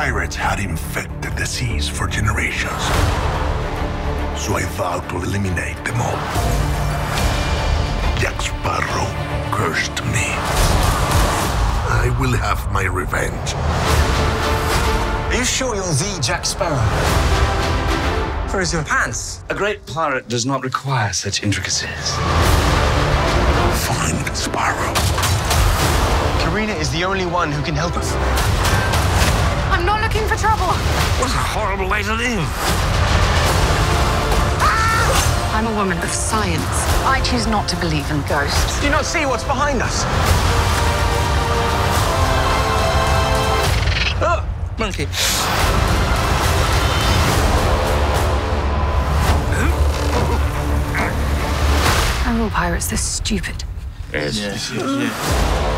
pirates had infected the seas for generations. So I vowed to eliminate them all. Jack Sparrow cursed me. I will have my revenge. Are you sure you're the Jack Sparrow? Where's your pants? A great pirate does not require such intricacies. Find Sparrow. Carina is the only one who can help us. Horrible way to live. I'm a woman of science. I choose not to believe in ghosts. Do you not see what's behind us? Oh, monkey. Are all pirates this stupid? Yes. Yeah.